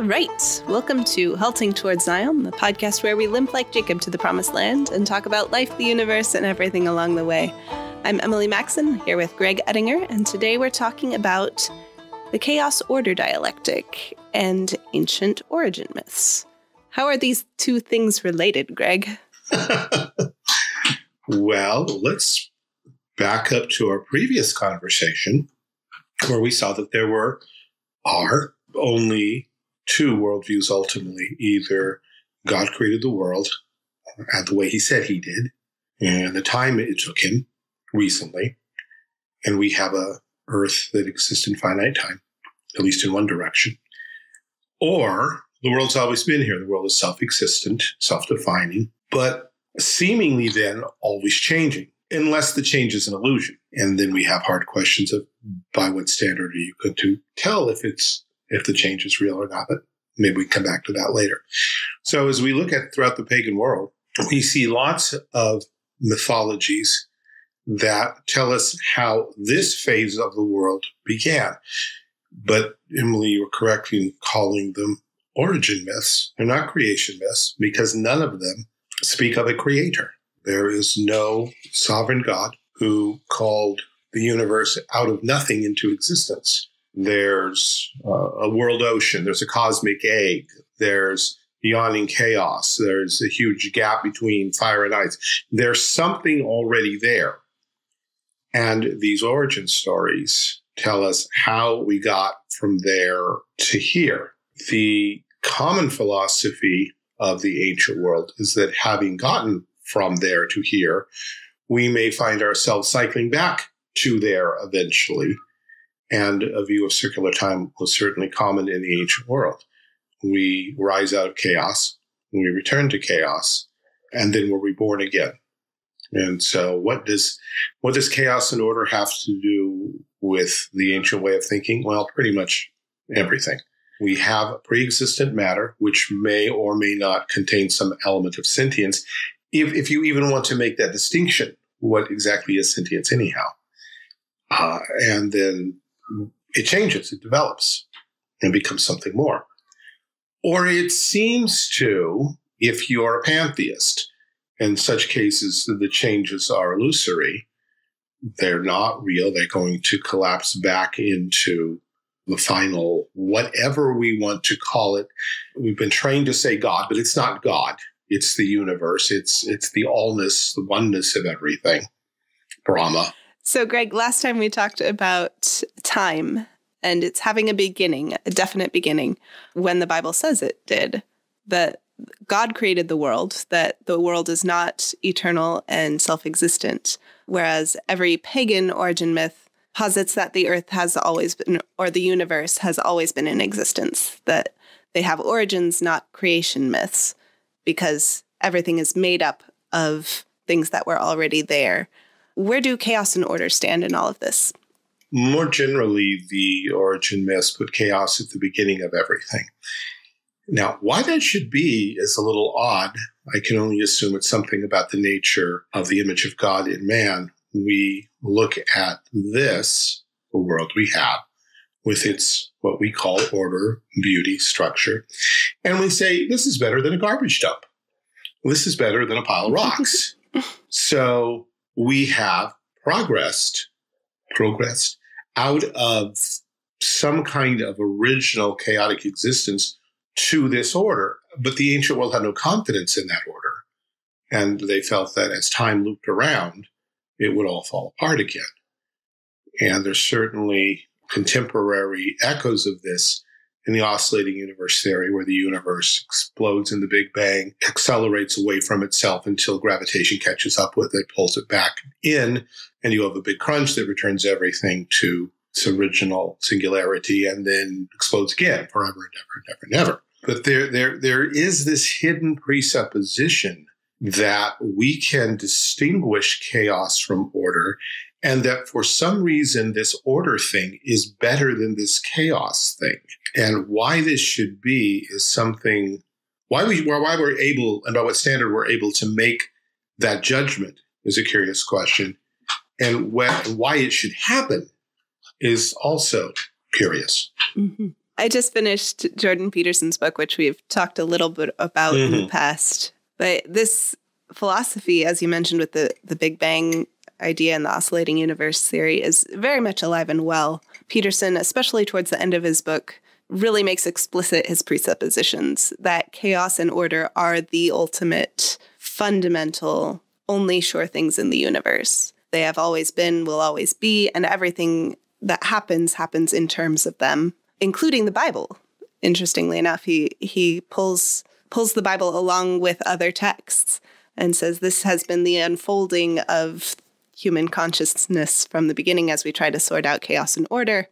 All right. Welcome to Halting Towards Zion, the podcast where we limp like Jacob to the promised land and talk about life, the universe, and everything along the way. I'm Emily Maxon here with Greg Ettinger, and today we're talking about the chaos order dialectic and ancient origin myths. How are these two things related, Greg? well, let's back up to our previous conversation where we saw that there were are only two worldviews ultimately. Either God created the world and the way he said he did, and the time it took him recently, and we have a earth that exists in finite time, at least in one direction. Or the world's always been here. The world is self-existent, self-defining, but seemingly then always changing, unless the change is an illusion. And then we have hard questions of by what standard are you going to tell if it's if the change is real or not. But maybe we come back to that later. So as we look at throughout the pagan world, we see lots of mythologies that tell us how this phase of the world began. But Emily, you were correct in calling them origin myths. They're not creation myths because none of them speak of a creator. There is no sovereign God who called the universe out of nothing into existence. There's uh, a world ocean. There's a cosmic egg. There's yawning chaos. There's a huge gap between fire and ice. There's something already there. And these origin stories tell us how we got from there to here. The common philosophy of the ancient world is that having gotten from there to here, we may find ourselves cycling back to there eventually. And a view of circular time was certainly common in the ancient world. We rise out of chaos, we return to chaos, and then we're reborn again. And so what does what does chaos and order have to do with the ancient way of thinking? Well, pretty much everything. We have pre-existent matter, which may or may not contain some element of sentience. If, if you even want to make that distinction, what exactly is sentience anyhow? Uh, and then it changes, it develops, and becomes something more. Or it seems to, if you're a pantheist, in such cases, the changes are illusory. They're not real. They're going to collapse back into the final, whatever we want to call it. We've been trained to say God, but it's not God. It's the universe. It's, it's the allness, the oneness of everything. Brahma. So, Greg, last time we talked about time and it's having a beginning, a definite beginning, when the Bible says it did. That God created the world, that the world is not eternal and self existent. Whereas every pagan origin myth posits that the earth has always been, or the universe has always been in existence, that they have origins, not creation myths, because everything is made up of things that were already there. Where do chaos and order stand in all of this? More generally, the origin myths put chaos at the beginning of everything. Now, why that should be is a little odd. I can only assume it's something about the nature of the image of God in man. We look at this, the world we have, with its what we call order, beauty, structure, and we say, this is better than a garbage dump. This is better than a pile of rocks. so we have progressed, progressed out of some kind of original chaotic existence to this order. But the ancient world had no confidence in that order. And they felt that as time looped around, it would all fall apart again. And there's certainly contemporary echoes of this in the oscillating universe theory, where the universe explodes in the Big Bang, accelerates away from itself until gravitation catches up with it, pulls it back in, and you have a big crunch that returns everything to its original singularity and then explodes again forever and ever and ever and ever. But there, there, there is this hidden presupposition that we can distinguish chaos from order and that for some reason this order thing is better than this chaos thing. And why this should be is something why we why we're able and by what standard we're able to make that judgment is a curious question. And when, why it should happen is also curious. Mm-hmm. I just finished Jordan Peterson's book, which we've talked a little bit about mm-hmm. in the mm-hmm. past. But this philosophy, as you mentioned with the, the Big Bang idea and the oscillating universe theory, is very much alive and well. Peterson, especially towards the end of his book, really makes explicit his presuppositions that chaos and order are the ultimate, fundamental, only sure things in the universe. They have always been, will always be, and everything that happens happens in terms of them, including the Bible. Interestingly enough, he he pulls pulls the Bible along with other texts and says this has been the unfolding of human consciousness from the beginning as we try to sort out chaos and order.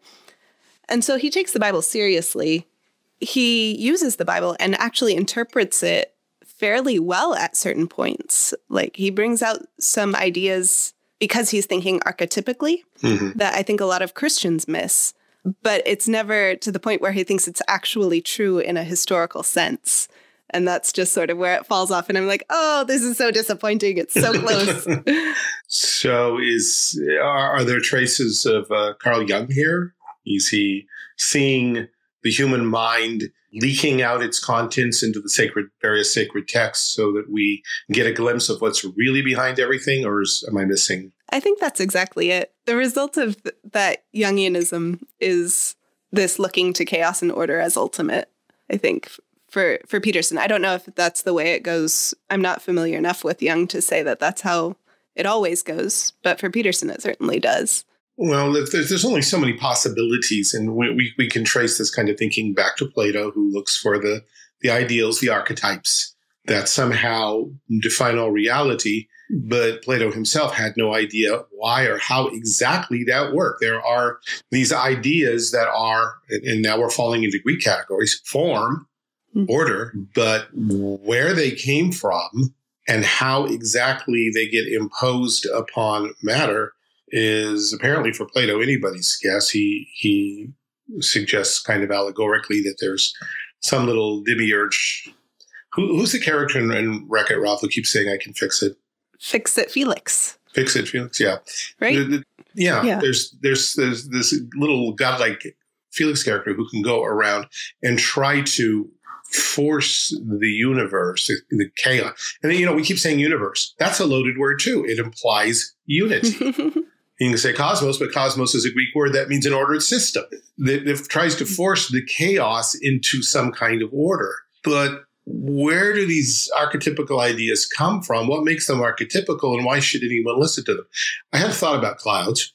And so he takes the Bible seriously. He uses the Bible and actually interprets it fairly well at certain points. Like he brings out some ideas because he's thinking archetypically mm-hmm. that I think a lot of Christians miss. But it's never to the point where he thinks it's actually true in a historical sense. And that's just sort of where it falls off. And I'm like, oh, this is so disappointing. It's so close. so, is are, are, there traces of uh, Carl Jung here? Is he seeing the human mind leaking out its contents into the sacred various sacred texts so that we get a glimpse of what's really behind everything or is, am i missing i think that's exactly it the result of that jungianism is this looking to chaos and order as ultimate i think for for peterson i don't know if that's the way it goes i'm not familiar enough with Jung to say that that's how it always goes but for peterson it certainly does well, there's, there's only so many possibilities, and we, we, we can trace this kind of thinking back to Plato, who looks for the, the ideals, the archetypes that somehow define all reality. But Plato himself had no idea why or how exactly that worked. There are these ideas that are, and now we're falling into Greek categories form. Mm-hmm. order, but where they came from and how exactly they get imposed upon matter is apparently for Plato anybody's guess. He he suggests kind of allegorically that there's some little demiurge. Who, who's the character in, in Wreck It Ralph who keeps saying I can fix it? Fix it, Felix. Fix it, Felix. Yeah. Right. The, the, yeah, yeah. There's there's there's this little godlike Felix character who can go around and try to force the universe, the, chaos. And then, you know, we keep saying universe. That's a loaded word too. It implies unity. You can say cosmos, but cosmos is a Greek word that means an ordered system that, that tries to force the chaos into some kind of order. But where do these archetypical ideas come from? What makes them archetypical, and why should anyone listen to them? I have thought about clouds.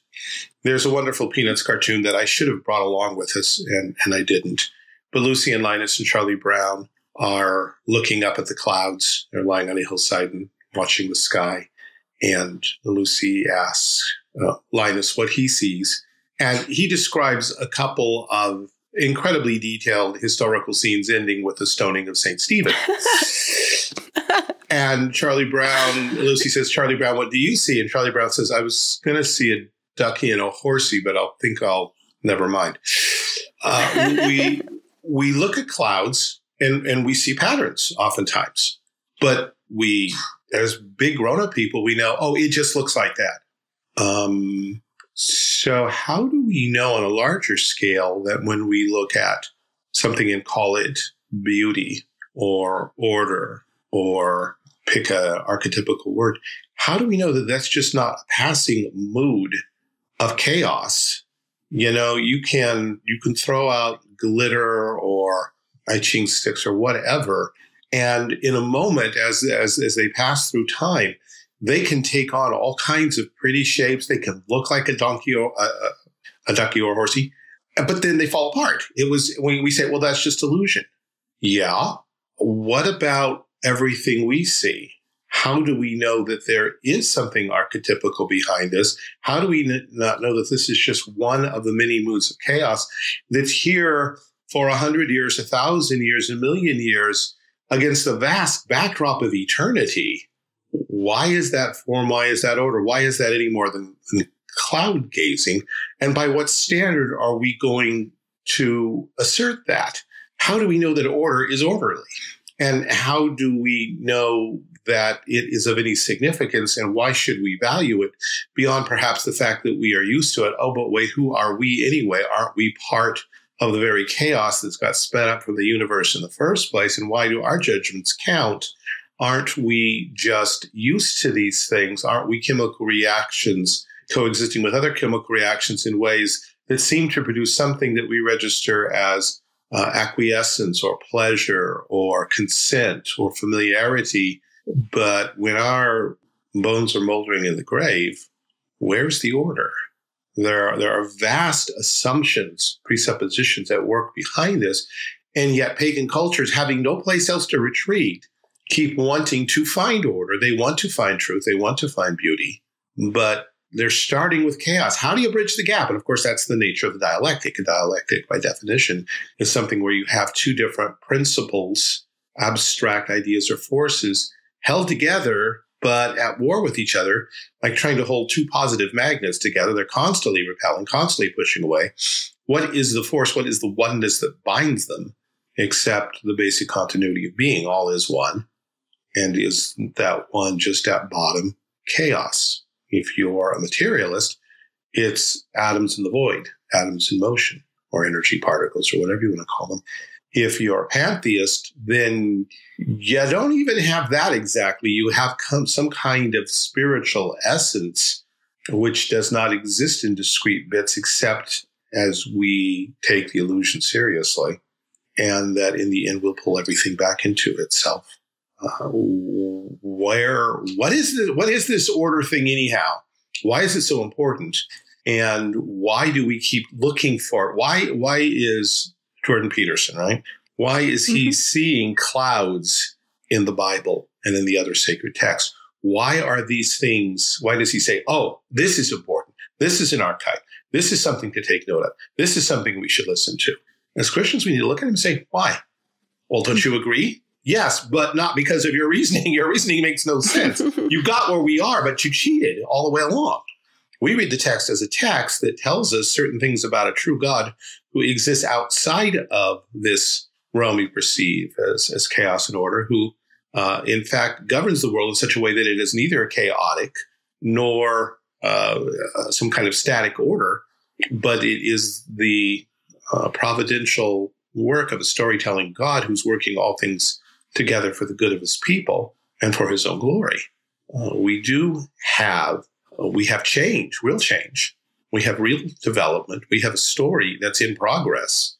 There's a wonderful Peanuts cartoon that I should have brought along with us, and, and I didn't. But Lucy and Linus and Charlie Brown are looking up at the clouds. They're lying on a hillside and watching the sky. And Lucy asks, uh, Linus what he sees. And he describes a couple of incredibly detailed historical scenes ending with the stoning of St. Stephen. and Charlie Brown, Lucy says, Charlie Brown, what do you see? And Charlie Brown says, I was going to see a ducky and a horsey, but I'll think I'll never mind. Uh, we, we look at clouds and, and we see patterns oftentimes, but we, as big grown up people, we know, oh, it just looks like that. Um, so, how do we know on a larger scale that when we look at something and call it beauty or order or pick a archetypical word, how do we know that that's just not a passing mood of chaos? You know, you can you can throw out glitter or I Ching sticks or whatever, and in a moment, as as as they pass through time, they can take on all kinds of pretty shapes. They can look like a donkey or a, a ducky or a horsey, but then they fall apart. It was when we say, well, that's just illusion. Yeah. What about everything we see? How do we know that there is something archetypical behind this? How do we n- not know that this is just one of the many moods of chaos that's here for a hundred years, a thousand years, a million years against the vast backdrop of eternity? why is that form? Why is that order? Why is that any more than, than cloud gazing? And by what standard are we going to assert that? How do we know that order is orderly? And how do we know that it is of any significance and why should we value it beyond perhaps the fact that we are used to it? Oh, but wait, who are we anyway? Aren't we part of the very chaos that's got sped up from the universe in the first place? And why do our judgments count? Aren't we just used to these things? Aren't we chemical reactions coexisting with other chemical reactions in ways that seem to produce something that we register as uh, acquiescence or pleasure or consent or familiarity? But when our bones are moldering in the grave, where's the order? There are, there are vast assumptions, presuppositions at work behind this. And yet, pagan cultures, having no place else to retreat, keep wanting to find order. They want to find truth. They want to find beauty. But they're starting with chaos. How do you bridge the gap? And of course, that's the nature of the dialectic. A dialectic, by definition, is something where you have two different principles, abstract ideas or forces held together but at war with each other, like trying to hold two positive magnets together. They're constantly repelling, constantly pushing away. What is the force? What is the oneness that binds them, except the basic continuity of being? All is one. And is that one just at bottom chaos? If you're a materialist, it's atoms in the void, atoms in motion, or energy particles, or whatever you want to call them if you're a pantheist, then you don't even have that exactly. You have some kind of spiritual essence, which does not exist in discrete bits except as we take the illusion seriously. And that in the end will pull everything back into itself. Uh, where, what is this, what is this order thing anyhow? Why is it so important? And why do we keep looking for it? Why, why is Jordan Peterson, right? Why is he mm-hmm. seeing clouds in the Bible and in the other sacred texts? Why are these things, why does he say, oh, this is important. This is an archetype. This is something to take note of. This is something we should listen to. As Christians, we need to look at him and say, why? Well, don't you agree? Yes, but not because of your reasoning. Your reasoning makes no sense. you got where we are, but you cheated all the way along. We read the text as a text that tells us certain things about a true God who exists outside of this realm we perceive as, as chaos and order, who uh, in fact governs the world in such a way that it is neither chaotic nor uh, some kind of static order, but it is the uh, providential work of a storytelling God who's working all things together for the good of his people and for his own glory. Uh, we do have we have change, real change. We have real development. We have a story that's in progress.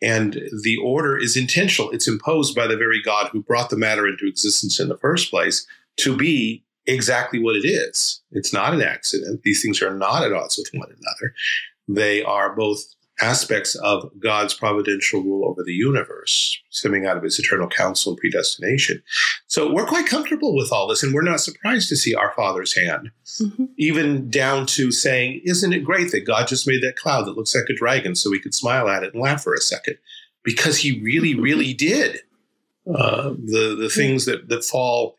And the order is intentional. It's imposed by the very God who brought the matter into existence in the first place to be exactly what it is. It's not an accident. These things are not at odds with one another. They are both aspects of God's providential rule over the universe, stemming out of his eternal counsel and predestination. So we're quite comfortable with all this, and we're not surprised to see our Father's hand, mm-hmm. even down to saying, Isn't it great that God just made that cloud that looks like a dragon so we could smile at it and laugh for a second? Because he really, mm-hmm. really did. Uh, the the things that that fall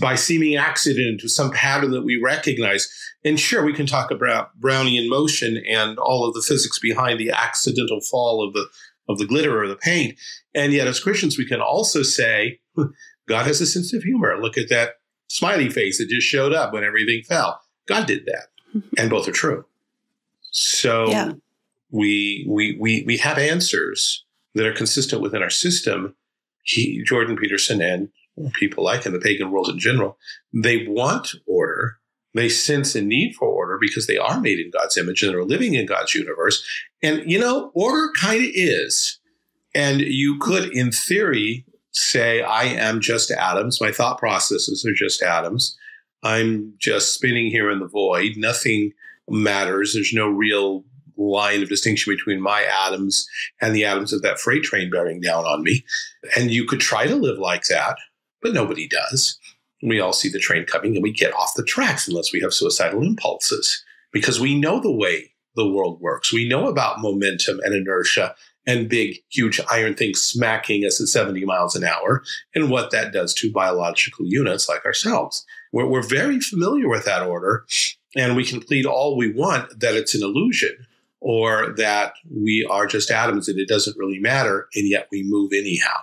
by seeming accident into some pattern that we recognize. And sure, we can talk about Brownian motion and all of the physics behind the accidental fall of the of the glitter or the paint. And yet, as Christians, we can also say God has a sense of humor. Look at that smiley face that just showed up when everything fell. God did that, and both are true. So yeah. we we we we have answers that are consistent within our system. He, Jordan Peterson and people like in the pagan world in general, they want order. They sense a need for order because they are made in God's image and they're living in God's universe. And, you know, order kind of is. And you could, in theory, say, I am just atoms. My thought processes are just atoms. I'm just spinning here in the void. Nothing matters. There's no real line of distinction between my atoms and the atoms of that freight train bearing down on me. And you could try to live like that but nobody does. We all see the train coming and we get off the tracks unless we have suicidal impulses because we know the way the world works. We know about momentum and inertia and big, huge iron things smacking us at 70 miles an hour and what that does to biological units like ourselves. We're, we're very familiar with that order and we can plead all we want that it's an illusion or that we are just atoms and it doesn't really matter and yet we move anyhow.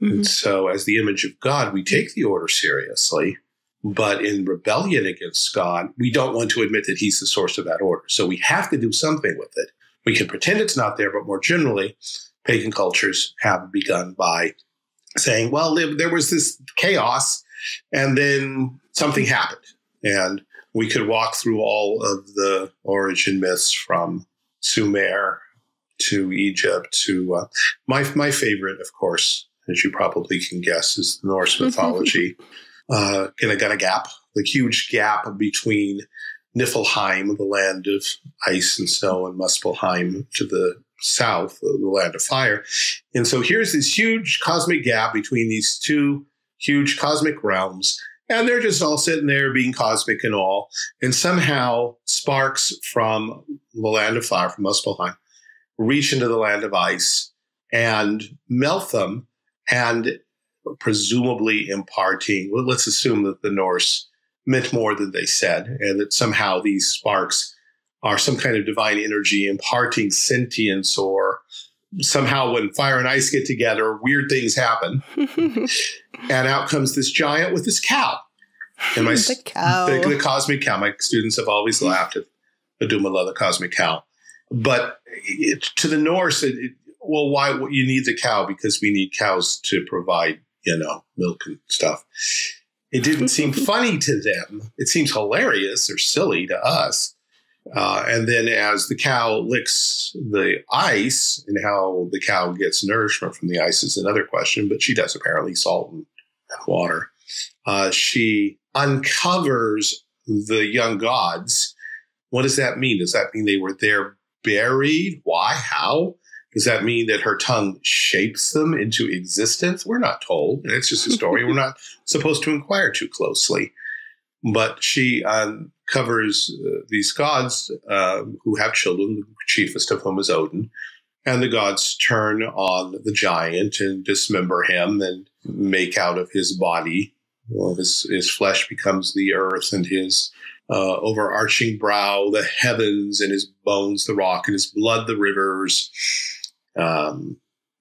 Mm-hmm. And so, as the image of God, we take the order seriously. But in rebellion against God, we don't want to admit that He's the source of that order. So we have to do something with it. We can pretend it's not there, but more generally, pagan cultures have begun by saying, well, there was this chaos and then something happened. And we could walk through all of the origin myths from Sumer to Egypt to uh, my, my favorite, of course, as you probably can guess, is the Norse mythology. uh, Ginnungagap, gap, the huge gap between Niflheim, the land of ice and snow, and Muspelheim to the south, the land of fire. And so here's this huge cosmic gap between these two huge cosmic realms. And they're just all sitting there being cosmic and all. And somehow sparks from the land of fire, from Muspelheim, reach into the land of ice and melt them and presumably imparting, well, let's assume that the Norse meant more than they said, and that somehow these sparks are some kind of divine energy imparting sentience or somehow when fire and ice get together, weird things happen. and out comes this giant with this cow. And my the cow. The, the, cosmic cow. My students have always laughed at Audhumla, the cosmic cow. But it, to the Norse, it, it, well, why you need the cow? Because we need cows to provide, you know, milk and stuff. It didn't seem funny to them. It seems hilarious or silly to us. Uh, and then as the cow licks the ice and how the cow gets nourishment from the ice is another question, but she does apparently salt and, water. Uh, she uncovers the young gods. What does that mean? Does that mean they were there buried? Why? How? Does that mean that her tongue shapes them into existence? We're not told. It's just a story. We're not supposed to inquire too closely. But she uncovers uh, these gods uh, who have children, the chiefest of whom is Odin. And the gods turn on the giant and dismember him and make out of his body. Well, his, his flesh becomes the earth and his uh, overarching brow, the heavens, and his bones, the rock, and his blood, the rivers. Um,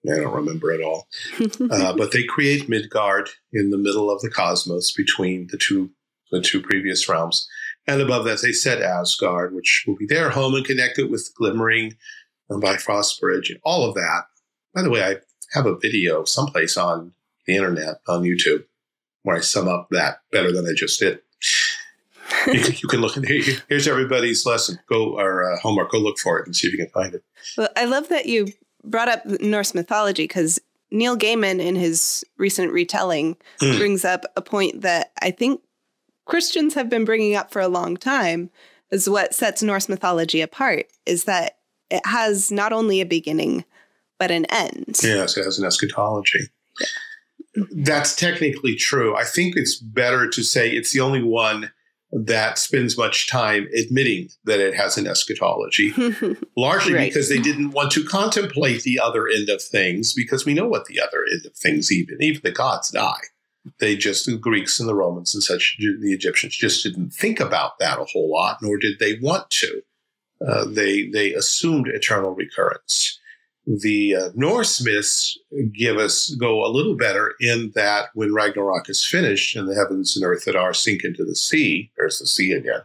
I don't remember it all. uh, but they create Midgard in the middle of the cosmos between the two the two previous realms. And above that, they set Asgard, which will be their home and connected with Glimmering and Bifrost Bridge and all of that. By the way, I have a video someplace on the internet on YouTube where I sum up that better than I just did. you, can, you, can, look. Here's everybody's lesson. Go or uh, homework. Go look for it and see if you can find it. Well, I love that you brought up Norse mythology because Neil Gaiman, in his recent retelling, mm. brings up a point that I think Christians have been bringing up for a long time is what sets Norse mythology apart is that it has not only a beginning but an end. Yes, it has an eschatology. Yeah. That's technically true. I think it's better to say it's the only one that spends much time admitting that it has an eschatology, largely right. because they didn't want to contemplate the other end of things, because we know what the other end of things even even the gods die. They just the Greeks and the Romans and such the Egyptians just didn't think about that a whole lot, nor did they want to. Uh, they they assumed eternal recurrence the uh, Norse myths give us go a little better in that when Ragnarok is finished and the heavens and earth that are sink into the sea, there's the sea again.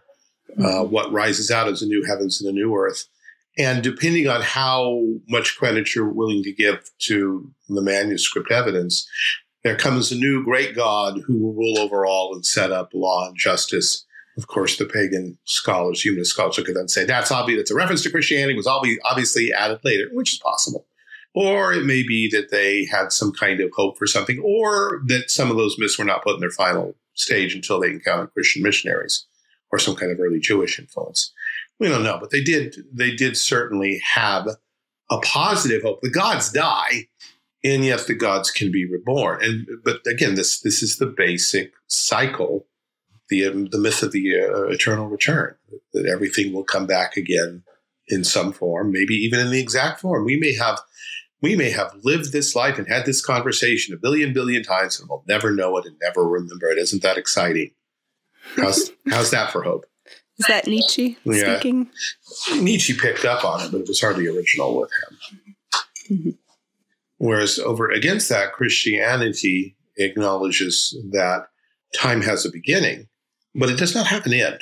Uh, mm-hmm. What rises out is a new heavens and a new earth. And depending on how much credit you're willing to give to the manuscript evidence, there comes a new great God who will rule over all and set up law and justice of course, the pagan scholars, humanist scholars, could then say that's obvious. It's a reference to Christianity. Was obviously added later, which is possible. Or it may be that they had some kind of hope for something, or that some of those myths were not put in their final stage until they encountered Christian missionaries or some kind of early Jewish influence. We don't know, but they did. They did certainly have a positive hope. The gods die, and yet the gods can be reborn. And but again, this this is the basic cycle the um, the myth of the uh, eternal return that everything will come back again in some form, maybe even in the exact form. We may have we may have lived this life and had this conversation a billion billion times, and we'll never know it and never remember it. Isn't that exciting? How's how's that for hope? Is that Nietzsche yeah. speaking? Nietzsche picked up on it, but it was hardly original with him. Mm-hmm. Whereas over against that, Christianity acknowledges that time has a beginning but it does not have an end.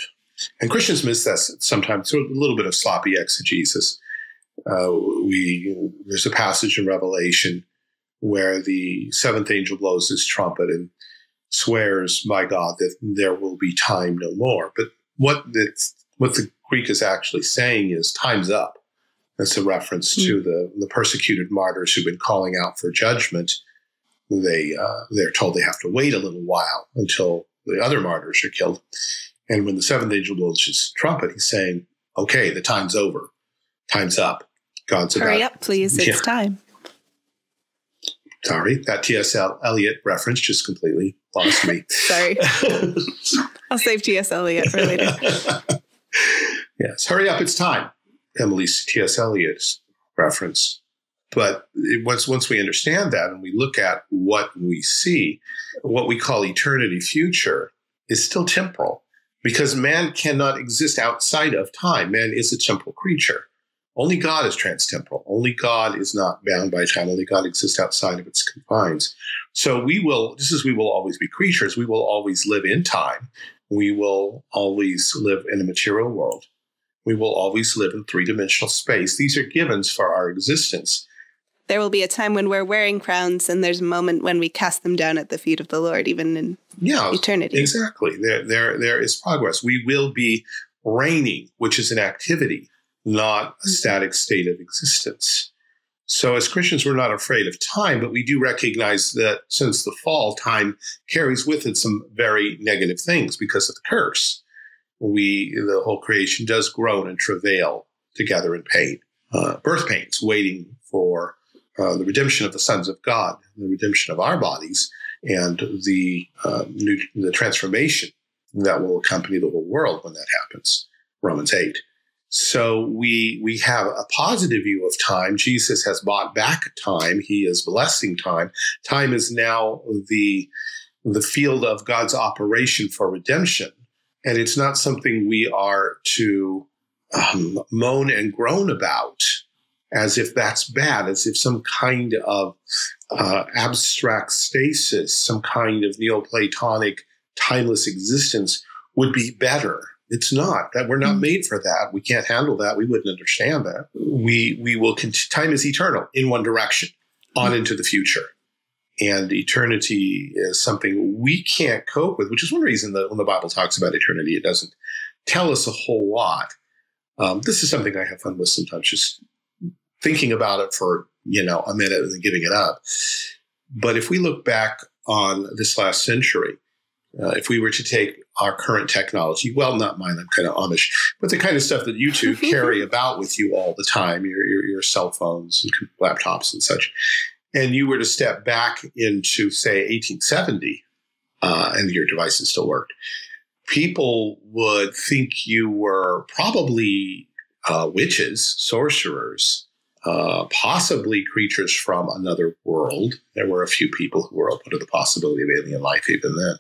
And Christians miss that sometimes through a little bit of sloppy exegesis. Uh, we there's a passage in Revelation where the seventh angel blows his trumpet and swears by God that there will be time no more. But what what the Greek is actually saying is time's up. That's a reference mm. to the, the persecuted martyrs who've been calling out for judgment. They uh, they're told they have to wait a little while until the other martyrs are killed. And when the seventh angel blows his trumpet, he's saying, "Okay, the time's over. Time's up. God's hurry about, up, please. It's yeah. time." Sorry, that T.S. Eliot reference just completely lost me. Sorry. I'll save T.S. Eliot for later. yes, hurry up, it's time. Emily's T.S. Eliot's reference. But it, once once we understand that and we look at what we see, what we call eternity future is still temporal because man cannot exist outside of time. Man is a temporal creature. Only God is transtemporal. Only God is not bound by time. Only God exists outside of its confines. So we will, just as we will always be creatures, we will always live in time. We will always live in a material world. We will always live in three dimensional space. These are givens for our existence. There will be a time when we're wearing crowns, and there's a moment when we cast them down at the feet of the Lord, even in yeah, eternity. Exactly. There, there, there is progress. We will be reigning, which is an activity, not a mm-hmm. static state of existence. So, as Christians, we're not afraid of time, but we do recognize that since the fall, time carries with it some very negative things because of the curse. We, the whole creation does groan and travail together in pain, uh, birth pains, waiting for uh, the redemption of the sons of God, the redemption of our bodies, and the uh, new, the transformation that will accompany the whole world when that happens. Romans eight. So we we have a positive view of time. Jesus has bought back time. He is blessing time. Time is now the the field of God's operation for redemption, and it's not something we are to um, moan and groan about as if that's bad, as if some kind of uh, abstract stasis, some kind of Neoplatonic timeless existence would be better it's not that we're not mm. made for that. We can't handle that. We wouldn't understand that. We we will continue. Time is eternal in one direction, on mm. into the future, and eternity is something we can't cope with. Which is one reason that when the Bible talks about eternity, it doesn't tell us a whole lot. Um, this is something I have fun with sometimes, just thinking about it for you know a minute and then giving it up. But if we look back on this last century, uh, if we were to take our current technology, well, not mine, I'm kind of Amish, but the kind of stuff that you two carry about with you all the time, your, your, your cell phones and laptops and such, and you were to step back into, say, 1870, uh, and your devices still worked, people would think you were probably uh, witches, sorcerers, uh, possibly creatures from another world. There were a few people who were open to the possibility of alien life even then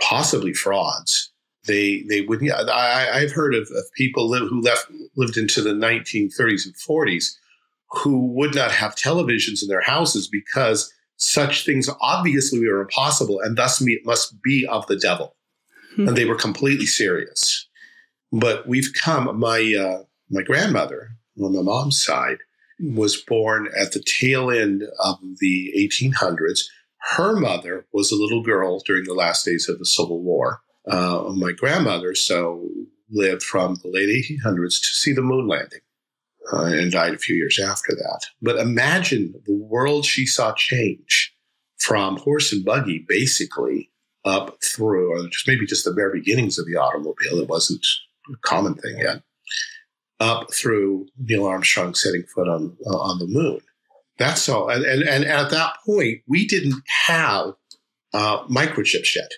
possibly frauds. They they would. Yeah, I, I've heard of, of people live, who left lived into the 1930s and 40s who would not have televisions in their houses because such things obviously were impossible and thus must be of the devil. Mm-hmm. And they were completely serious. But we've come. My uh, my grandmother on my mom's side was born at the tail end of the 1800s her mother was a little girl during the last days of the Civil War. Uh, my grandmother so lived from the late 1800s to see the moon landing uh, and died a few years after that. But imagine the world she saw change from horse and buggy basically up through, or just maybe just the very beginnings of the automobile. It wasn't a common thing yet. Up through Neil Armstrong setting foot on uh, on the moon. That's all. And, and, and at that point, we didn't have uh, microchips yet.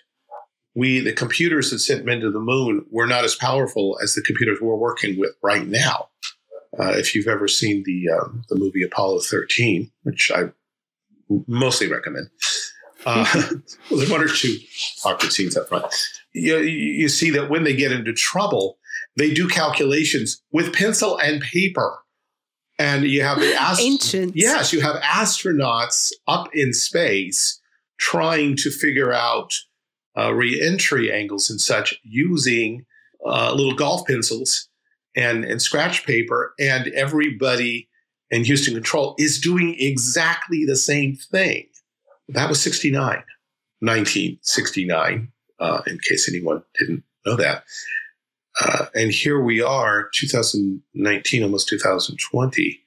We, the computers that sent men to the moon, were not as powerful as the computers we're working with right now. Uh, if you've ever seen the um, the movie Apollo 13, which I mostly recommend, uh, there's one or two awkward scenes up front. You, you see that when they get into trouble, they do calculations with pencil and paper and you have the ast- ancient. Yes, you have astronauts up in space trying to figure out uh, re-entry angles and such using uh, little golf pencils and, and scratch paper, and everybody in Houston Control is doing exactly the same thing. That was 69, 1969, uh, in case anyone didn't know that. Uh, and here we are, 2019, almost 2020.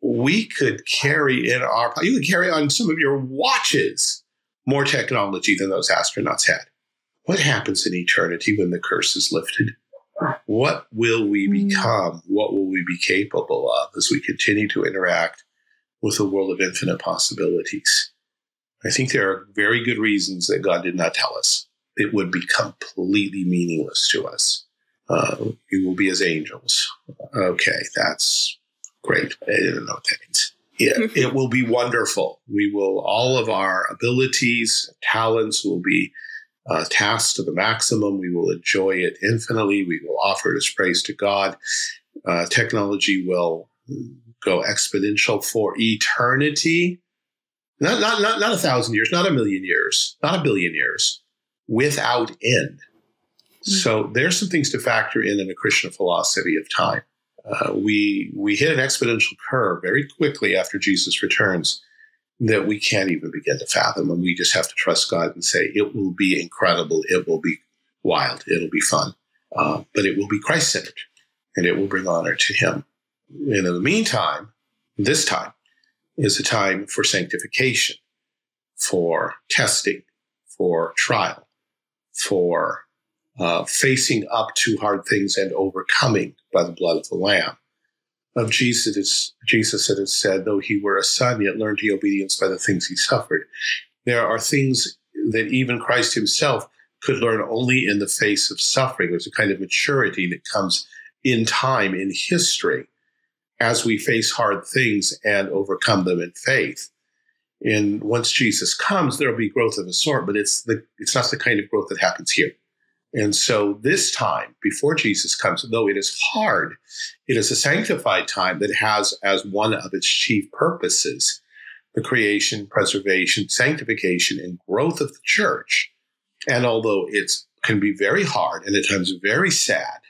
We could carry in our, you could carry on some of your watches more technology than those astronauts had. What happens in eternity when the curse is lifted? What will we hmm. become? What will we be capable of as we continue to interact with a world of infinite possibilities? I think there are very good reasons that God did not tell us. It would be completely meaningless to us. Uh, we will be as angels. Okay, that's great. I didn't know what that means. It, it will be wonderful. We will, all of our abilities, talents will be uh, tasked to the maximum. We will enjoy it infinitely. We will offer it as praise to God. Uh, technology will go exponential for eternity. Not, not, not, not a thousand years, not a million years, not a billion years, without end. Hmm. So there's some things to factor in in a Christian philosophy of time. Uh, we we hit an exponential curve very quickly after Jesus returns that we can't even begin to fathom. And we just have to trust God and say, it will be incredible. It will be wild. It'll be fun. Uh, but it will be Christ centered and it will bring honor to Him. And in the meantime, this time is a time for sanctification, for testing, for trial, for uh, facing up to hard things and overcoming by the blood of the Lamb of Jesus, Jesus it is said, though he were a son, yet learned he obedience by the things he suffered. There are things that even Christ himself could learn only in the face of suffering. There's a kind of maturity that comes in time, in history, as we face hard things and overcome them in faith. And once Jesus comes, there'll be growth of a sort, but it's the it's not the kind of growth that happens here. And so this time before Jesus comes, though it is hard, it is a sanctified time that has as one of its chief purposes the creation, preservation, sanctification, and growth of the church. And although it can be very hard and at times very sad,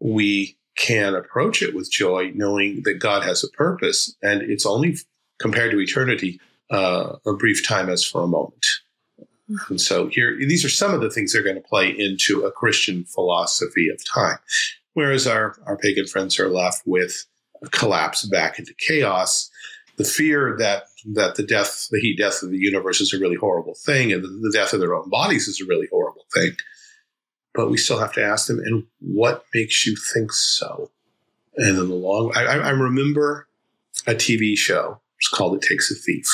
we can approach it with joy, knowing that God has a purpose, and it's only compared to eternity uh, a brief time as for a moment. And so here, these are some of the things that are going to play into a Christian philosophy of time. Whereas our, our pagan friends are left with a collapse back into chaos, the fear that that the death, the heat death of the universe is a really horrible thing, and the, death of their own bodies is a really horrible thing. But we still have to ask them, and what makes you think so? And in the long, I, I remember a TV show. It's called "It Takes a Thief."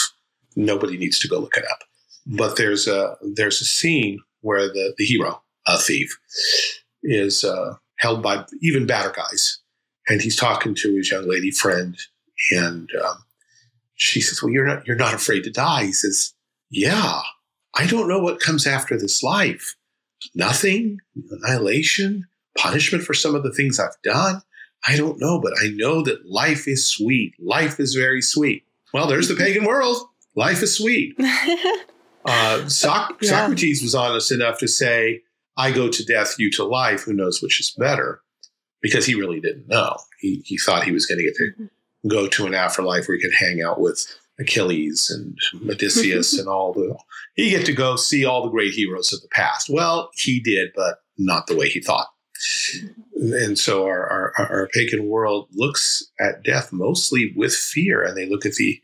Nobody needs to go look it up but there's a there's a scene where the the hero, a thief, is uh, held by even badder guys, and he's talking to his young lady friend, and um, she says, "Well, you're not you're not afraid to die." He says, "Yeah, I don't know what comes after this life. Nothing, annihilation, punishment for some of the things I've done." I don't know, but I know that life is sweet. Life is very sweet. Well, there's the pagan world. Life is sweet. Uh, Soc- yeah. Socrates was honest enough to say, I go to death, you to life. Who knows which is better? Because he really didn't know. He, he thought he was going to get to mm-hmm. go to an afterlife where he could hang out with Achilles and Odysseus and all the. He get to go see all the great heroes of the past. Well, he did, but not the way he thought. And so our, our, our pagan world looks at death mostly with fear, and they look at the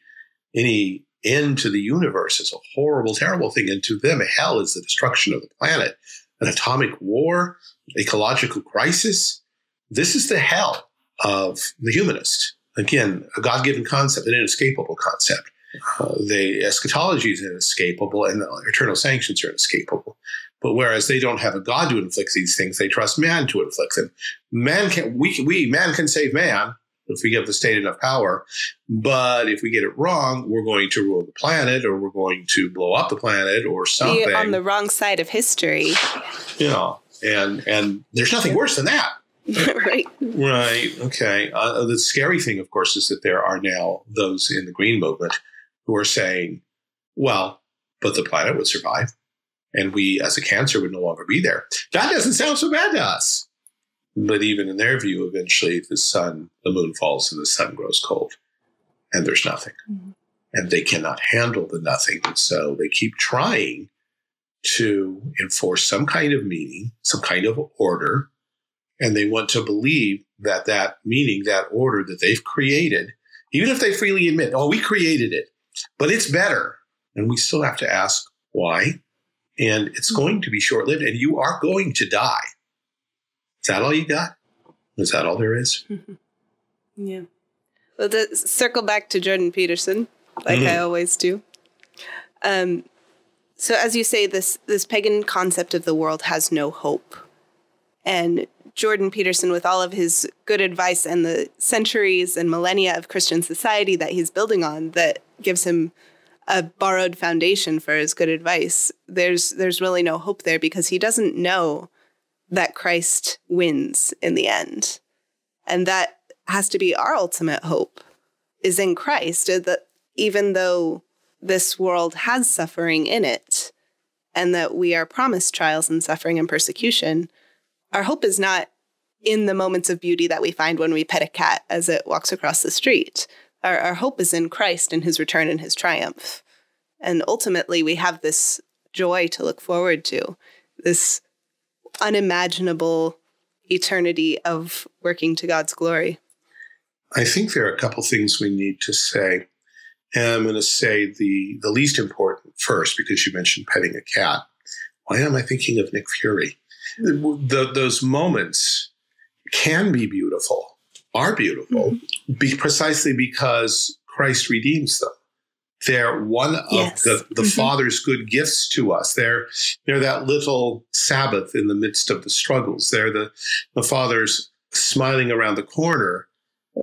any into the universe is a horrible, terrible thing. And to them, hell is the destruction of the planet, an atomic war, ecological crisis. This is the hell of the humanist. Again, a God given concept, an inescapable concept. Uh, the eschatology is inescapable and the eternal sanctions are inescapable. But whereas they don't have a God to inflict these things, they trust man to inflict them. Man can we we man can save man, if we give the state enough power. But if we get it wrong, we're going to rule the planet or we're going to blow up the planet or something. Be on the wrong side of history. You know, and and there's nothing worse than that. right. Right. Okay. Uh, the scary thing, of course, is that there are now those in the green movement who are saying, well, but the planet would survive and we as a cancer would no longer be there. That doesn't sound so bad to us. But even in their view, eventually the sun, the moon falls and the sun grows cold. and there's nothing. Mm-hmm. And they cannot handle the nothing. And so they keep trying to enforce some kind of meaning, some kind of order. And they want to believe that that meaning, that order that they've created, even if they freely admit, oh, we created it, but it's better. And we still have to ask why. And it's mm-hmm. going to be short lived, and you are going to die. Is that all you got? Is that all there is? yeah. Well, to circle back to Jordan Peterson, like mm-hmm. I always do. Um, so, as you say, this this pagan concept of the world has no hope, and Jordan Peterson, with all of his good advice and the centuries and millennia of Christian society that he's building on, that gives him a borrowed foundation for his good advice. There's there's really no hope there because he doesn't know that Christ wins in the end, and that has to be our ultimate hope is in Christ. That even though this world has suffering in it, and that we are promised trials and suffering and persecution, our hope is not in the moments of beauty that we find when we pet a cat as it walks across the street. Our, our hope is in Christ and his return and his triumph. And ultimately, we have this joy to look forward to, this unimaginable eternity of working to God's glory. I think there are a couple things we need to say. And I'm going to say the, the least important first, because you mentioned petting a cat. Why am I thinking of Nick Fury? The, those moments can be beautiful, are beautiful, mm-hmm. be, precisely because Christ redeems them. They're one of yes. the, the mm-hmm. Father's good gifts to us. They're, they're that little Sabbath in the midst of the struggles. They're the, the Father's smiling around the corner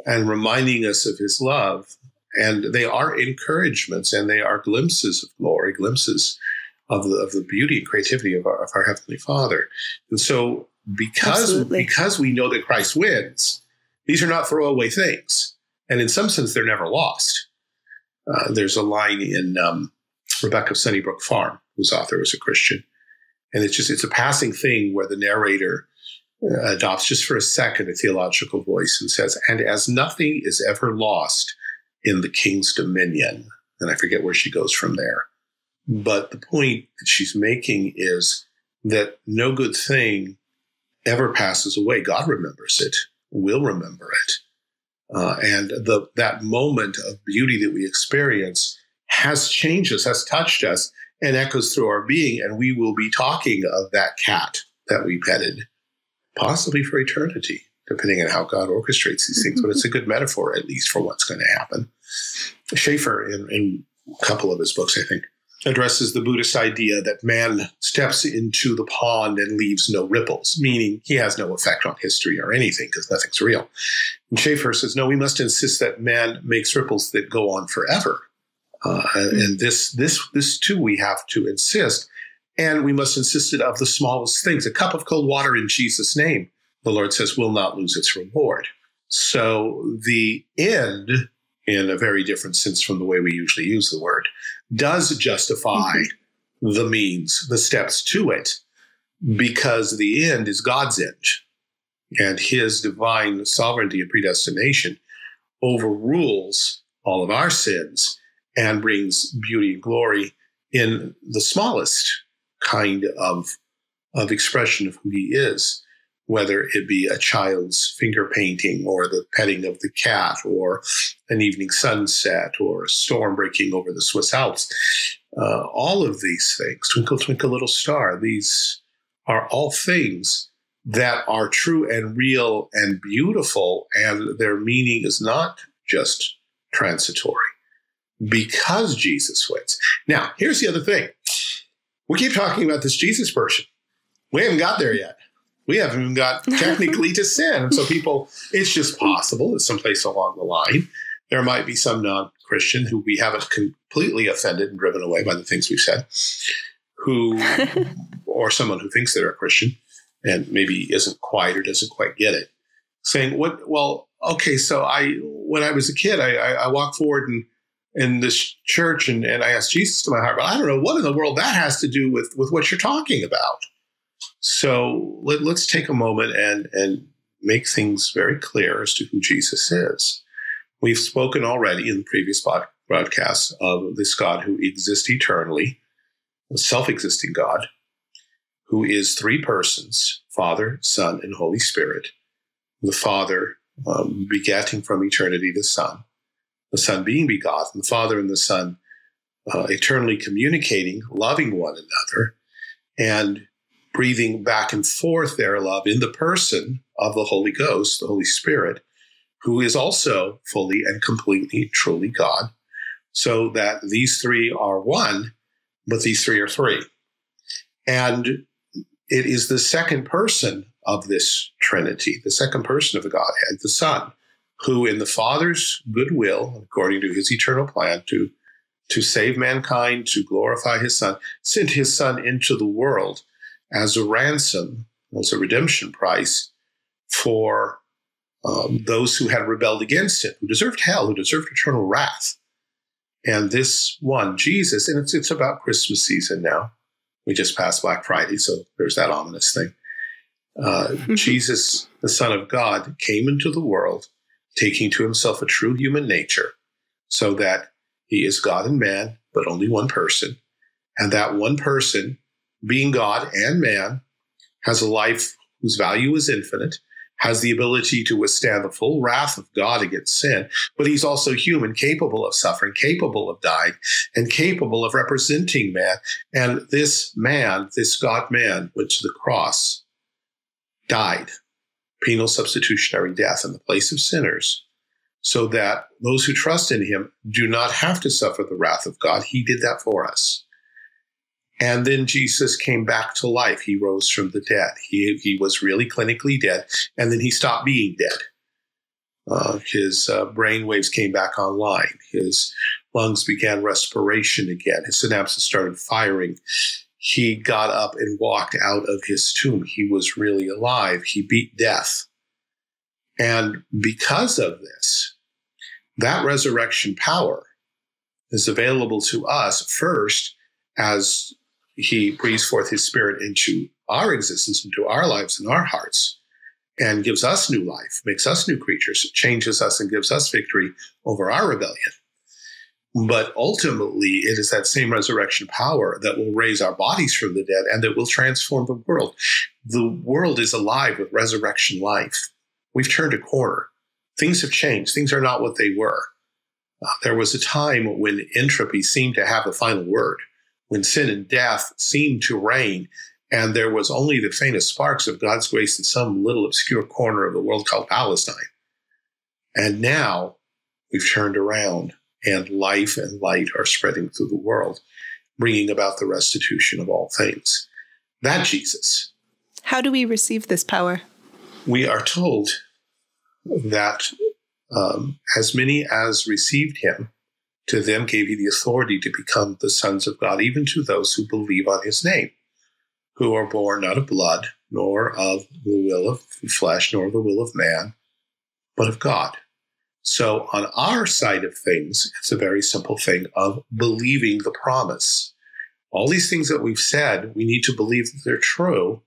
and reminding us of his love. And they are encouragements and they are glimpses of glory, glimpses of the, of the beauty and creativity of our, of our Heavenly Father. And so, because, Absolutely. because we know that Christ wins, these are not throwaway things. And in some sense, they're never lost. Uh, there's a line in um, Rebecca Sunnybrook Farm, whose author was a Christian. And it's just, it's a passing thing where the narrator uh, adopts just for a second a theological voice and says, and as nothing is ever lost in the king's dominion, and I forget where she goes from there. But the point that she's making is that no good thing ever passes away. God remembers it, will remember it. Uh, and the, that moment of beauty that we experience has changed us, has touched us, and echoes through our being. And we will be talking of that cat that we petted possibly for eternity, depending on how God orchestrates these things. But it's a good metaphor, at least, for what's going to happen. Schaeffer, in, in a couple of his books, I think, addresses the Buddhist idea that man steps into the pond and leaves no ripples, meaning he has no effect on history or anything because nothing's real. And Schaeffer says, no, we must insist that man makes ripples that go on forever. Uh, mm-hmm. And this, this, this too, we have to insist. And we must insist it of the smallest things. A cup of cold water in Jesus' name, the Lord says, will not lose its reward. So the end, in a very different sense from the way we usually use the word, does justify mm-hmm. the means, the steps to it, because the end is God's end. And his divine sovereignty and predestination overrules all of our sins and brings beauty and glory in the smallest kind of, of expression of who he is, whether it be a child's finger painting or the petting of the cat or an evening sunset or a storm breaking over the Swiss Alps. Uh, all of these things, Twinkle, Twinkle, Little Star, these are all things that are true and real and beautiful, and their meaning is not just transitory because Jesus wins. Now, here's the other thing we keep talking about this Jesus person. We haven't got there yet. We haven't even got technically to sin. And so people, it's just possible that someplace along the line, there might be some non Christian who we haven't completely offended and driven away by the things we've said, who, or someone who thinks they're a Christian and maybe isn't quite or doesn't quite get it, saying, "What? Well, okay, so I, when I was a kid, I, I, I walked forward and in this church and, and I asked Jesus to my heart, but I don't know what in the world that has to do with, with what you're talking about. So let, us take a moment and, and make things very clear as to who Jesus is. We've spoken already in previous broadcasts of this God who exists eternally, a self existing God, who is three persons Father, Son, and Holy Spirit. The Father um, begetting from eternity the Son, the Son being begotten, the Father and the Son uh, eternally communicating, loving one another, and breathing back and forth their love in the person of the Holy Ghost, the Holy Spirit, who is also fully and completely, truly God, so that these three are one, but these three are three. And it is the second person of this Trinity, the second person of the Godhead, the Son, who, in the Father's goodwill, according to his eternal plan to, to save mankind, to glorify his Son, sent his Son into the world as a ransom, as a redemption price for um, those who had rebelled against him, who deserved hell, who deserved eternal wrath. And this one, Jesus, and it's, it's about Christmas season now. We just passed Black Friday, so there's that ominous thing. Uh, Jesus, the Son of God, came into the world, taking to himself a true human nature, so that he is God and man, but only one person. And that one person, being God and man, has a life whose value is infinite has the ability to withstand the full wrath of God against sin, but he's also human, capable of suffering, capable of dying, and capable of representing man. And this man, this God man, went to the cross, died, penal substitutionary death in the place of sinners, so that those who trust in him do not have to suffer the wrath of God. He did that for us. And then Jesus came back to life. He rose from the dead. He, he was really clinically dead. And then he stopped being dead. Uh, his uh, brain waves came back online. His lungs began respiration again. His synapses started firing. He got up and walked out of his tomb. He was really alive. He beat death. And because of this, that resurrection power is available to us first as he breathes forth his spirit into our existence, into our lives and our hearts, and gives us new life, makes us new creatures, changes us, and gives us victory over our rebellion. But ultimately, it is that same resurrection power that will raise our bodies from the dead and that will transform the world. The world is alive with resurrection life. We've turned a corner. Things have changed. Things are not what they were. Uh, there was a time when entropy seemed to have the final word when sin and death seemed to reign, and there was only the faintest sparks of God's grace in some little obscure corner of the world called Palestine. And now we've turned around, and life and light are spreading through the world, bringing about the restitution of all things. That Jesus. How do we receive this power? We are told that um, as many as received him, to them gave he the authority to become the sons of God, even to those who believe on his name, who are born not of blood, nor of the will of flesh, nor the will of man, but of God. So, on our side of things, it's a very simple thing of believing the promise. All these things that we've said, we need to believe that they're true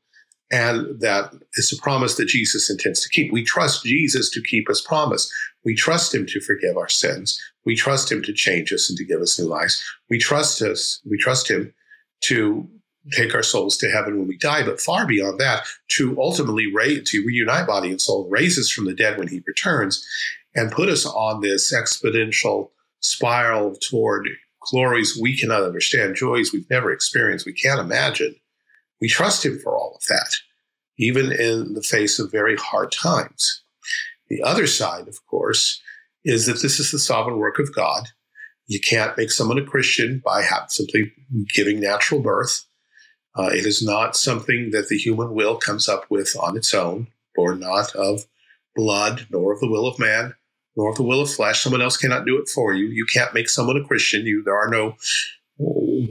and that is a promise that Jesus intends to keep. We trust Jesus to keep his promise. We trust him to forgive our sins. We trust him to change us and to give us new lives. We trust us, we trust him to take our souls to heaven when we die, but far beyond that, to ultimately to reunite body and soul, raise us from the dead when he returns, and put us on this exponential spiral toward glories we cannot understand, joys we've never experienced, we can't imagine. We trust him for all of that, even in the face of very hard times. The other side, of course, is that this is the sovereign work of God. You can't make someone a Christian by simply giving natural birth. Uh, it is not something that the human will comes up with on its own, or not of blood, nor of the will of man, nor of the will of flesh. Someone else cannot do it for you. You can't make someone a Christian. You there are no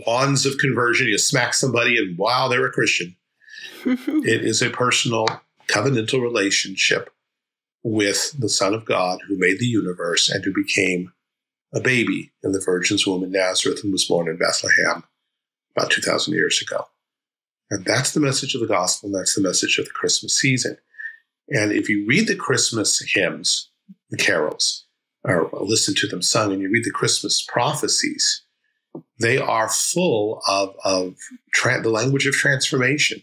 wands of conversion. You smack somebody and wow, they're a Christian. it is a personal covenantal relationship with the Son of God who made the universe and who became a baby in the Virgin's womb in Nazareth and was born in Bethlehem about 2,000 years ago. And that's the message of the gospel. And that's the message of the Christmas season. And if you read the Christmas hymns, the carols, or listen to them sung and you read the Christmas prophecies, they are full of, of tra- the language of transformation.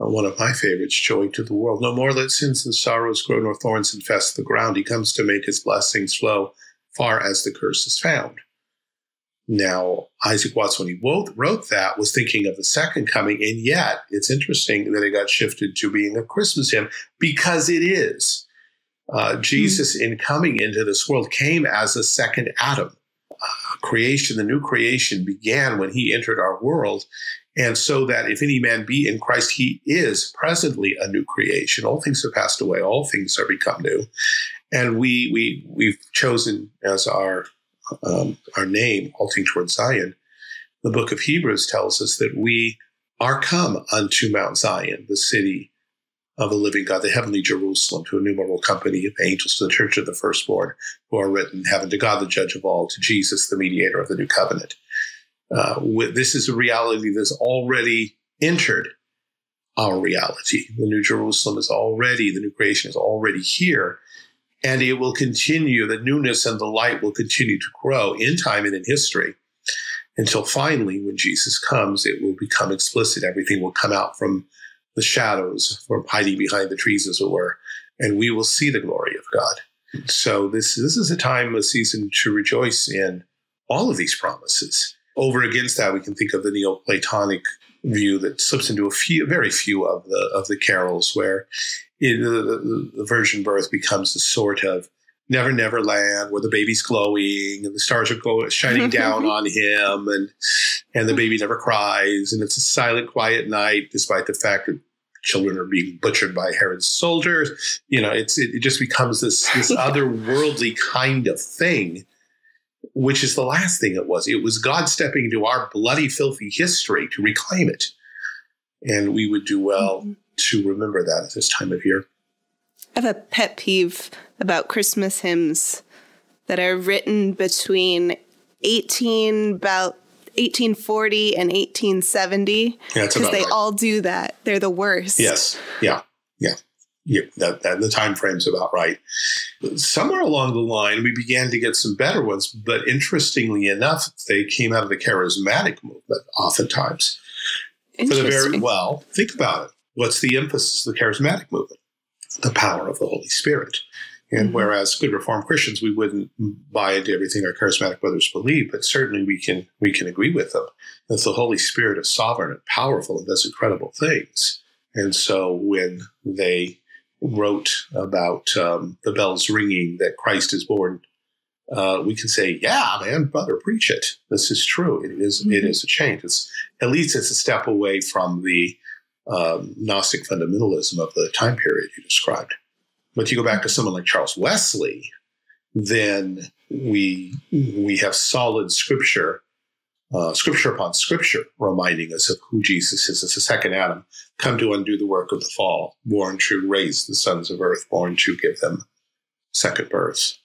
Uh, one of my favorites, joy to the world. No more let sins and sorrows grow, nor thorns infest the ground. He comes to make his blessings flow far as the curse is found. Now, Isaac Watts, when he wrote, wrote that, was thinking of the second coming, and yet it's interesting that it got shifted to being a Christmas hymn because it is. Uh, Jesus, mm-hmm. in coming into this world, came as a second Adam. Creation, the new creation, began when he entered our world. And so that if any man be in Christ, he is presently a new creation. All things have passed away, all things are become new. And we we we've chosen as our um, our name, halting towards Zion. The book of Hebrews tells us that we are come unto Mount Zion, the city of the living God, the heavenly Jerusalem, to a innumerable company of angels, to the church of the firstborn, who are written heaven, to God, the judge of all, to Jesus, the mediator of the new covenant. Uh, this is a reality that's already entered our reality. The new Jerusalem is already, the new creation is already here. And it will continue, the newness and the light will continue to grow in time and in history until finally, when Jesus comes, it will become explicit. Everything will come out from the shadows, from hiding behind the trees, as it were, and we will see the glory of God. So this this is a time, a season to rejoice in all of these promises. Over against that, we can think of the Neoplatonic view that slips into a few, very few of the of the carols, where it, the, the, virgin birth becomes a sort of never never land where the baby's glowing and the stars are glowing, shining down on him and and the baby never cries and it's a silent quiet night despite the fact that children are being butchered by herod's soldiers. You know it's it, it just becomes this this otherworldly kind of thing which is the last thing it was. It was god stepping into our bloody filthy history to reclaim it. And we would do well mm-hmm. to remember that at this time of year. I have a pet peeve about Christmas hymns that are written between 18 about 1840 and 1870 because yeah, they right. all do that. They're the worst. Yes. Yeah. Yeah. Yeah, that, that the time frame's about right. Somewhere along the line, we began to get some better ones, but interestingly enough, they came out of the charismatic movement oftentimes. For the very well, think about it. What's the emphasis of the charismatic movement? The power of the Holy Spirit. And mm-hmm. whereas good Reformed Christians, we wouldn't buy into everything our charismatic brothers believe, but certainly we can we can agree with them that the Holy Spirit is sovereign and powerful and does incredible things. And so when they wrote about um, the bells ringing that Christ is born, uh, we can say, "Yeah, man, brother, preach it. This is true. It is, mm-hmm. it is a change. It's at least it's a step away from the um, Gnostic fundamentalism of the time period you described. But you go back to someone like Charles Wesley, then we we have solid scripture, uh, scripture upon scripture, reminding us of who Jesus is as the second Adam, come to undo the work of the fall, born to raise the sons of earth, born to give them second births.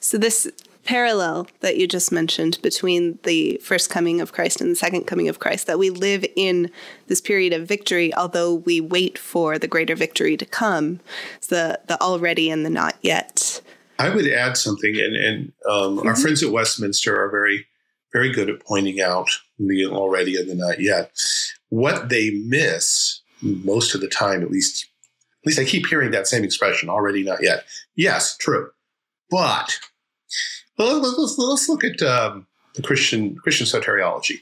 So this parallel that you just mentioned between the first coming of Christ and the second coming of Christ, that we live in this period of victory, although we wait for the greater victory to come. It's the, the already and the not yet. I would add something, and, and um, mm-hmm. our friends at Westminster are very, very good at pointing out the already and the not yet. What they miss most of the time, at least, at least I keep hearing that same expression, already, not yet. Yes, true. But well, let's, let's look at um, the Christian Christian soteriology.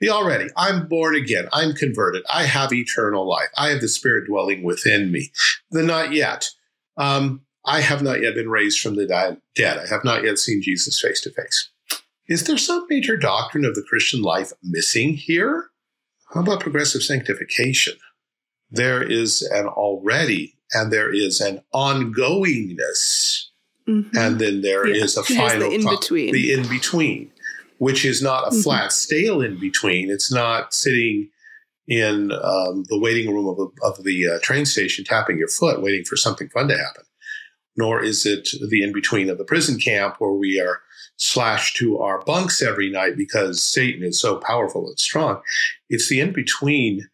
The already, I'm born again. I'm converted. I have eternal life. I have the Spirit dwelling within me. The not yet. Um, I have not yet been raised from the dead. I have not yet seen Jesus face to face. Is there some major doctrine of the Christian life missing here? How about progressive sanctification? There is an already and there is an ongoingness Mm-hmm. And then there yeah. is a final the in between. The in between, which is not a mm-hmm. flat, stale in between. It's not sitting in um, the waiting room of, a, of the uh, train station tapping your foot, waiting for something fun to happen. Nor is it the in between of the prison camp where we are slashed to our bunks every night because Satan is so powerful and strong. It's the in between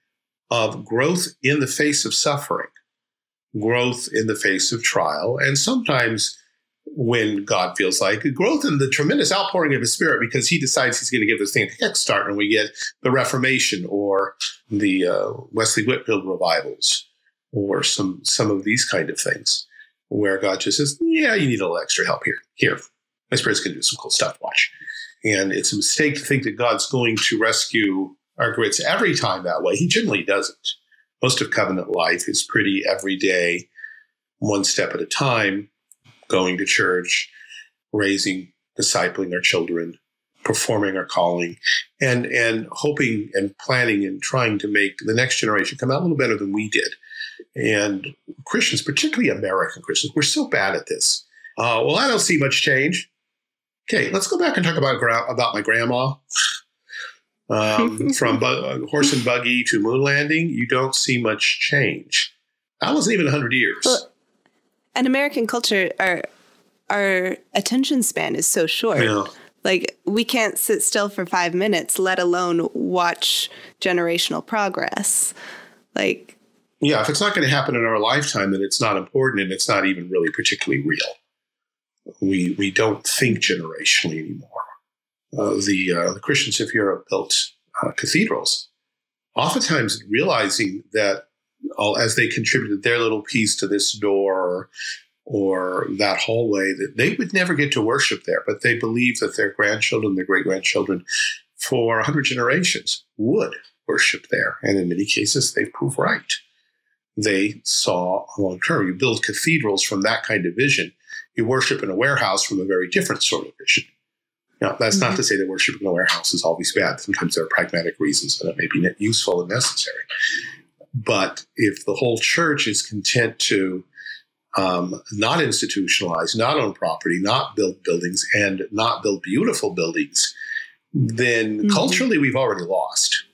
of growth in the face of suffering, growth in the face of trial, and sometimes when God feels like growth and the tremendous outpouring of His Spirit because He decides He's going to give this thing a kick start, and we get the Reformation or the uh, Wesley Whitefield revivals or some some of these kind of things where God just says, "Yeah, you need a little extra help here. Here, my Spirit's going to do some cool stuff. Watch." And it's a mistake to think that God's going to rescue our grits every time that way. He generally doesn't. Most of covenant life is pretty everyday, one step at a time going to church, raising, discipling our children, performing our calling, and and hoping and planning and trying to make the next generation come out a little better than we did. And Christians, particularly American Christians, we're so bad at this. Uh, well, I don't see much change. Okay, let's go back and talk about about my grandma. Um, from bu- uh, horse and buggy to moon landing, you don't see much change. That wasn't even 100 years. Well, and American culture, our our attention span is so short. Yeah. Like we can't sit still for five minutes, let alone watch generational progress. Like yeah, if it's not going to happen in our lifetime, then it's not important and it's not even really particularly real. We we don't think generationally anymore. Uh, the, uh, the Christians of Europe built uh, cathedrals, oftentimes realizing that as they contributed their little piece to this door or that hallway that they would never get to worship there, but they believed that their grandchildren, their great grandchildren, for 100 generations would worship there. And in many cases, they proved right. They saw long term. You build cathedrals from that kind of vision. You worship in a warehouse from a very different sort of vision. Now, that's mm-hmm. not to say that worship in a warehouse is always bad. Sometimes there are pragmatic reasons that it may be useful and necessary. But if the whole church is content to um, not institutionalize, not own property, not build buildings, and not build beautiful buildings, then mm-hmm. culturally we've already lost.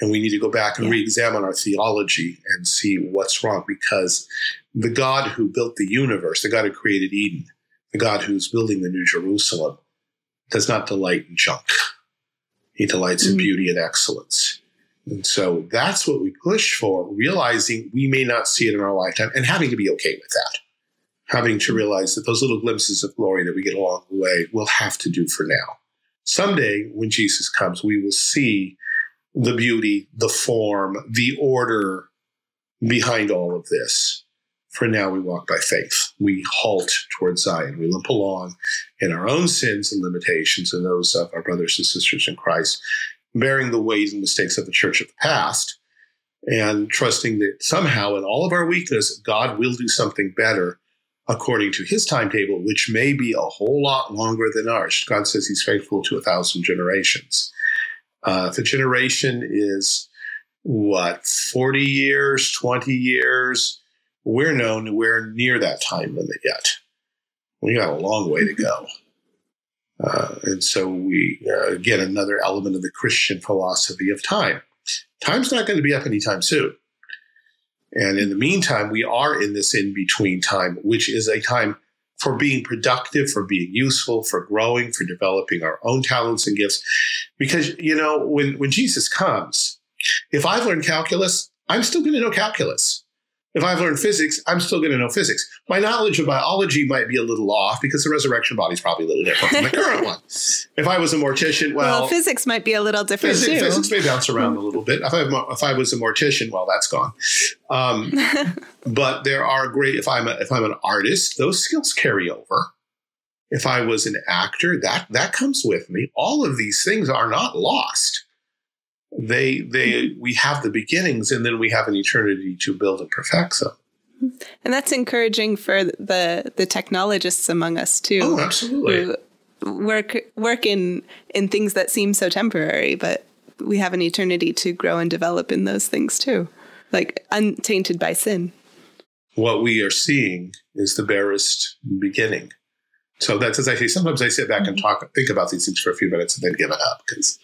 And we need to go back and yeah. re examine our theology and see what's wrong because the God who built the universe, the God who created Eden, the God who's building the New Jerusalem, does not delight in junk. He delights mm-hmm. in beauty and excellence. And so that's what we push for, realizing we may not see it in our lifetime and having to be okay with that. Having to realize that those little glimpses of glory that we get along the way will have to do for now. Someday, when Jesus comes, we will see the beauty, the form, the order behind all of this. For now, we walk by faith. We halt towards Zion. We limp along in our own sins and limitations and those of our brothers and sisters in Christ bearing the ways and mistakes of the church of the past and trusting that somehow in all of our weakness, God will do something better according to his timetable, which may be a whole lot longer than ours. God says he's faithful to a thousand generations. Uh, generation is what, 40 years, 20 years, we're known we're near that time limit yet. We got a long way to go. Uh, and so we, uh, another element of the Christian philosophy of time. Time's not going to be up anytime soon. And in the meantime, we are in this in between time, which is a time for being productive, for being useful, for growing, for developing our own talents and gifts. Because, you know, when, when Jesus comes, if I've learned calculus, I'm still going to know calculus. If I've learned physics, I'm still going to know physics. My knowledge of biology might be a little off because the resurrection body is probably a little different from the current one. If I was a mortician, well, well physics might be a little different physics, too. Physics may bounce around a little bit. If I, if I was a mortician, well, that's gone. Um, but there are great. If I'm a, if I'm an artist, those skills carry over. If I was an actor, that that comes with me. All of these things are not lost they they we have the beginnings and then we have an eternity to build and perfect them and that's encouraging for the the technologists among us too. Oh absolutely. Work work in in things that seem so temporary but we have an eternity to grow and develop in those things too. Like untainted by sin. What we are seeing is the barest beginning. So that's as i say sometimes i sit back mm-hmm. and talk think about these things for a few minutes and then give it up because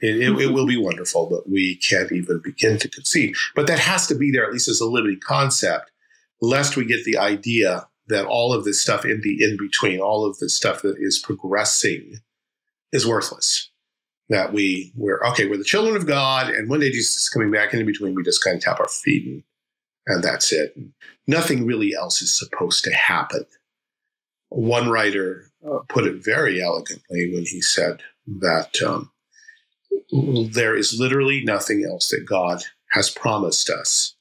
it, it, it, mm-hmm. will be wonderful, but we can't even begin to conceive. But that has to be there, at least as a limiting concept, lest we get the idea that all of this stuff in the in between, all of this stuff that is progressing, is worthless. That we we're okay, we're the children of God, and one day Jesus is coming back, and in between we just kind of tap our feet and, and that's it. Nothing really else is supposed to happen. One writer uh, put it very elegantly when he said that um, there is literally nothing else that God has promised us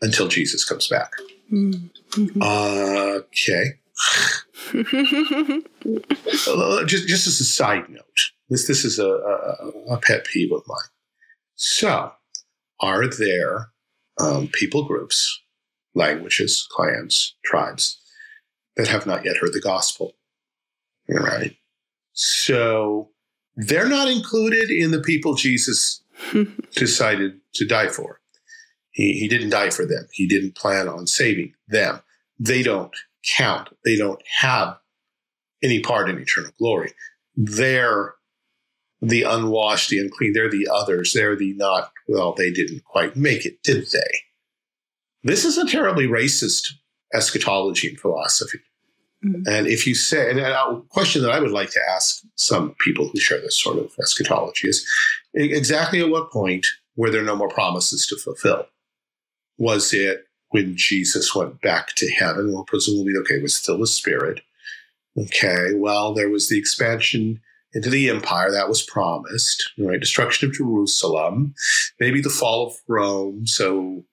until Jesus comes back. Mm-hmm. okay. just, just as a side note, this, this is a, a, a pet peeve of mine. So, are there um, people groups, languages, clans, tribes that have not yet heard the gospel? Right. So, they're not included in the people Jesus decided to die for. He, he didn't die for them. He didn't plan on saving them. They don't count. They don't have any part in eternal glory. They're the unwashed, the unclean. They're the others. They're the not, well, they didn't quite make it, did they? This is a terribly racist eschatology and philosophy. Mm-hmm. And if you say, and a question that I would like to ask some people who share this sort of eschatology is exactly at what point were there no more promises to fulfill? Was it when Jesus went back to heaven? Well, presumably, okay, it was still a spirit. Okay, well, there was the expansion into the empire that was promised, right? Destruction of Jerusalem, maybe the fall of Rome. So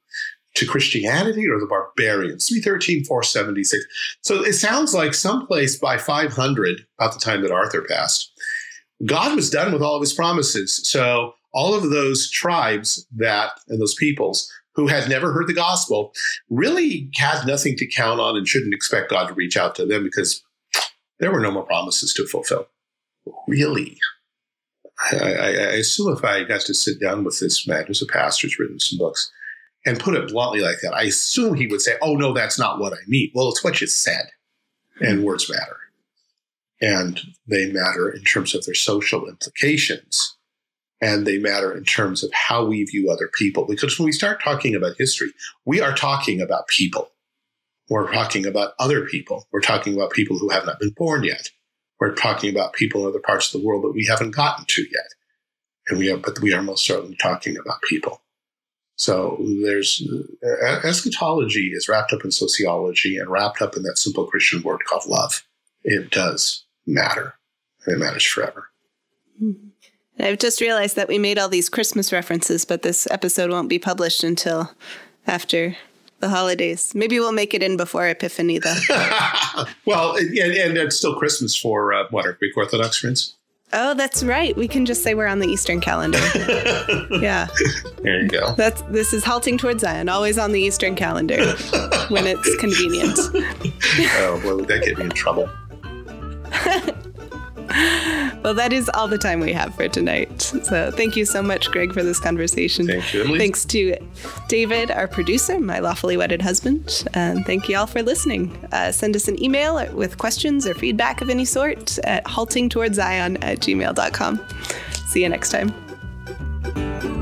to Christianity or the barbarians? 313, 476. So it sounds like someplace by 500, about the time that Arthur passed, God was done with all of his promises. So all of those tribes that and those peoples who had never heard the gospel really had nothing to count on and shouldn't expect God to reach out to them because there were no more promises to fulfill. Really? I, I, I assume if I got to sit down with this man who's a pastor, who's written some books, and put it bluntly like that, I assume he would say, Oh, no, that's not what I mean. Well, it's what you said. And hmm. words matter. And they matter in terms of their social implications. And they matter in terms of how we view other people. Because when we start talking about history, we are talking about people. We're talking about other people. We're talking about people who have not been born yet. We're talking about people in other parts of the world that we haven't gotten to yet. And we are, but we are most certainly talking about people. So there's uh, eschatology is wrapped up in sociology and wrapped up in that simple Christian word called love. It does matter, and it matters forever. Mm-hmm. I've just realized that we made all these Christmas references, but this episode won't be published until after the holidays. Maybe we'll make it in before Epiphany, though. well, and, and, it's still Christmas for uh, what our Greek Orthodox friends. Oh, that's right. We can just say we're on the Eastern calendar. yeah. There you go. That's this is halting towards Zion, always on the Eastern calendar when it's convenient. oh, well, that get me in trouble. well, that is all the time we have for tonight. So thank you so much, Greg, for this conversation. Thank you, Emily. Thanks to David, our producer, my lawfully wedded husband. And thank you all for listening. Uh, send us an email with questions or feedback of any sort at haltingtowardszion at gmail.com. See you next time.